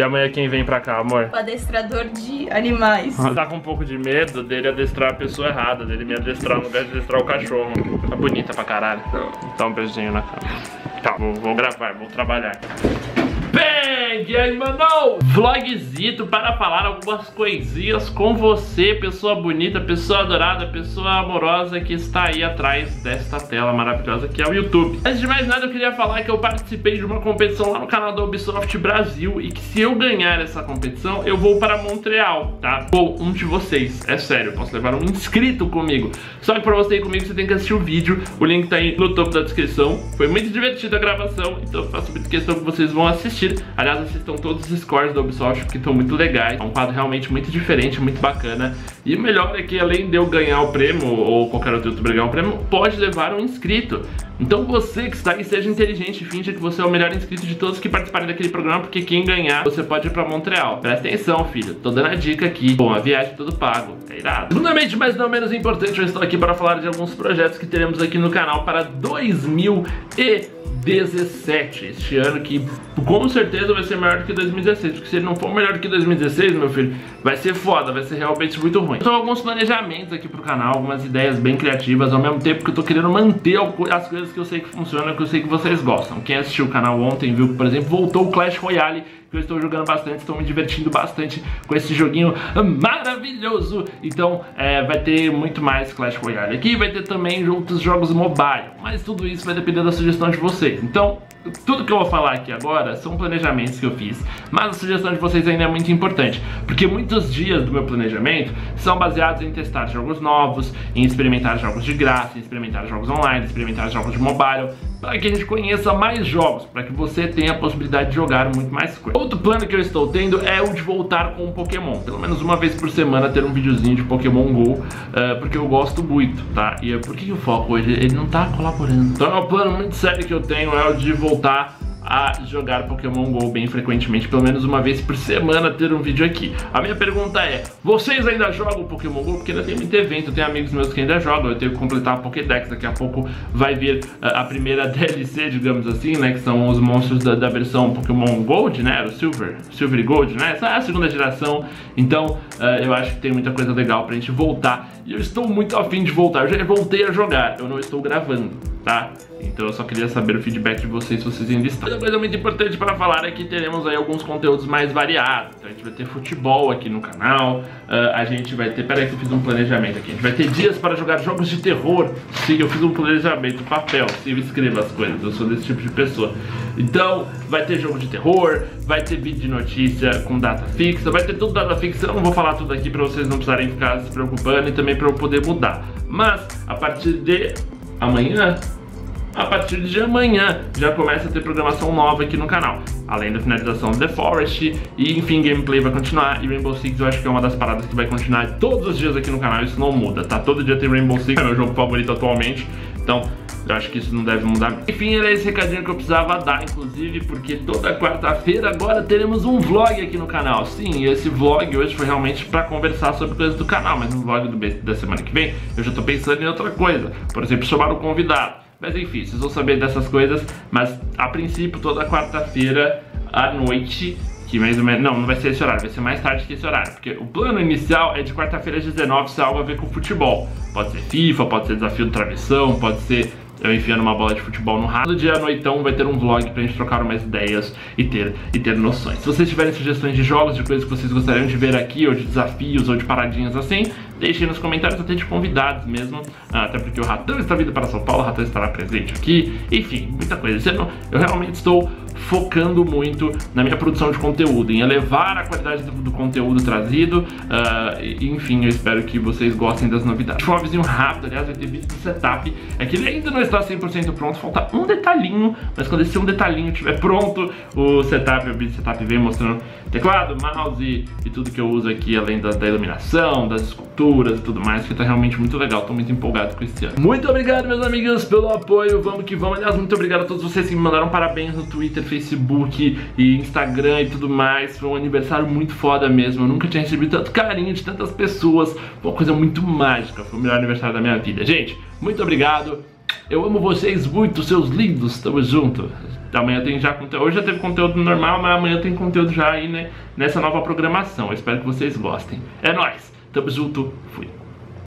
E amanhã quem vem pra cá, amor? O adestrador de animais. Tá com um pouco de medo dele adestrar a pessoa errada, dele me adestrar no lugar de adestrar o cachorro. Tá bonita pra caralho. Dá um beijinho na cara. Tá, vou, vou gravar, vou trabalhar. E aí, mano? Vlogzito para falar algumas coisinhas com você, pessoa bonita, pessoa adorada, pessoa amorosa que está aí atrás desta tela maravilhosa que é o YouTube. Antes de mais nada, eu queria falar que eu participei de uma competição lá no canal da Ubisoft Brasil e que se eu ganhar essa competição, eu vou para Montreal, tá? Ou um de vocês, é sério, posso levar um inscrito comigo. Só que para você ir comigo, você tem que assistir o vídeo, o link tá aí no topo da descrição. Foi muito divertida a gravação, então eu faço muita questão que vocês vão assistir. Aliás, assistam todos os scores da Ubisoft, que estão muito legais. É um quadro realmente muito diferente, muito bacana. E o melhor é que além de eu ganhar o prêmio, ou qualquer outro youtuber ganhar o prêmio, pode levar um inscrito. Então você que está aí, seja inteligente e finja que você é o melhor inscrito de todos que participarem daquele programa, porque quem ganhar, você pode ir pra Montreal. Presta atenção, filho. Tô dando a dica aqui. Bom, a viagem é tudo pago. É irado. Segundamente, mas não menos importante, eu estou aqui para falar de alguns projetos que teremos aqui no canal para 2000 e 2017, este ano que com certeza vai ser maior do que 2016, porque se ele não for melhor do que 2016, meu filho, vai ser foda, vai ser realmente muito ruim. Então alguns planejamentos aqui pro canal, algumas ideias bem criativas, ao mesmo tempo que eu tô querendo manter as coisas que eu sei que funcionam, que eu sei que vocês gostam. Quem assistiu o canal ontem viu que, por exemplo, voltou o Clash Royale, que eu estou jogando bastante, estou me divertindo bastante com esse joguinho maravilhoso. Então é, vai ter muito mais Clash Royale aqui, vai ter também outros jogos mobile, mas tudo isso vai depender da sugestão de vocês. Então tudo que eu vou falar aqui agora são planejamentos que eu fiz, mas a sugestão de vocês ainda é muito importante, porque muitos dias do meu planejamento são baseados em testar jogos novos, em experimentar jogos de graça, em experimentar jogos online, experimentar jogos de mobile, para que a gente conheça mais jogos, para que você tenha a possibilidade de jogar muito mais coisas. Outro plano que eu estou tendo é o de voltar com o Pokémon, pelo menos uma vez por semana ter um videozinho de Pokémon GO, uh, porque eu gosto muito, tá? E por que o foco hoje? Ele não tá colaborando. Então é um plano muito sério que eu tenho, é o de voltar a jogar Pokémon GO bem frequentemente, pelo menos uma vez por semana ter um vídeo aqui. A minha pergunta é, vocês ainda jogam Pokémon GO? Porque ainda tem muito evento, eu tenho amigos meus que ainda jogam, eu tenho que completar a Pokédex, daqui a pouco vai vir uh, a primeira DLC, digamos assim, né, que são os monstros da, da versão Pokémon Gold, né, o Silver, Silver Gold, né, essa é a segunda geração, então uh, eu acho que tem muita coisa legal pra gente voltar, e eu estou muito afim de voltar, eu já voltei a jogar, eu não estou gravando, tá? Então eu só queria saber o feedback de vocês se vocês ainda estão. Outra coisa muito importante para falar é que teremos aí alguns conteúdos mais variados. Então a gente vai ter futebol aqui no canal, uh, a gente vai ter... Peraí que eu fiz um planejamento aqui. A gente vai ter dias para jogar jogos de terror. Sim, eu fiz um planejamento, papel, sim, eu escrevo as coisas, eu sou desse tipo de pessoa. Então vai ter jogo de terror, vai ter vídeo de notícia com data fixa, vai ter tudo data fixa. Eu não vou falar tudo aqui para vocês não precisarem ficar se preocupando e também para eu poder mudar. Mas a partir de amanhã a partir de amanhã já começa a ter programação nova aqui no canal. Além da finalização do The Forest e enfim, gameplay vai continuar e Rainbow Six eu acho que é uma das paradas que vai continuar todos os dias aqui no canal, isso não muda, tá? Todo dia tem Rainbow Six, é meu jogo favorito atualmente, então eu acho que isso não deve mudar. Enfim, era esse recadinho que eu precisava dar, inclusive, porque toda quarta-feira agora teremos um vlog aqui no canal. Sim, esse vlog hoje foi realmente pra conversar sobre coisas do canal, mas no vlog do, da semana que vem eu já tô pensando em outra coisa. Por exemplo, chamar um convidado. Mas enfim, vocês vão saber dessas coisas. Mas a princípio, toda quarta-feira à noite que mais ou menos, não, não vai ser esse horário, vai ser mais tarde que esse horário, porque o plano inicial é de quarta-feira às 19, se algo a ver com futebol. Pode ser FIFA, pode ser desafio do travessão, pode ser eu enfiando uma bola de futebol no rato. Todo dia à noitão vai ter um vlog pra gente trocar umas ideias e ter, e ter noções. Se vocês tiverem sugestões de jogos, de coisas que vocês gostariam de ver aqui, ou de desafios, ou de paradinhas assim, deixem nos comentários, até de convidados mesmo, até porque o Ratão está vindo para São Paulo, o Ratão estará presente aqui, enfim, muita coisa. Eu realmente estou focando muito na minha produção de conteúdo, em elevar a qualidade do, do conteúdo trazido, uh, enfim, eu espero que vocês gostem das novidades. Um avisinho rápido, aliás, vai ter vídeo do setup, é que ele ainda não está 100% pronto, falta um detalhinho, mas quando esse um detalhinho estiver pronto, o setup, o vídeo setup vem mostrando teclado, mouse e, e tudo que eu uso aqui, além da, da, iluminação, das esculturas e tudo mais, que tá realmente muito legal, tô muito empolgado com esse ano. Muito obrigado, meus amigos, pelo apoio, vamos que vamos. Aliás, muito obrigado a todos vocês que me mandaram parabéns no Twitter, Facebook e Instagram e tudo mais. Foi um aniversário muito foda mesmo, eu nunca tinha recebido tanto carinho de tantas pessoas, foi uma coisa muito mágica, foi o melhor aniversário da minha vida. Gente, muito obrigado, Eu amo vocês muito, seus lindos. Tamo junto. Amanhã tem já conteúdo. Hoje já teve conteúdo normal, mas amanhã tem conteúdo já aí, né? Nessa nova programação. Eu espero que vocês gostem. É nóis. Tamo junto. Fui.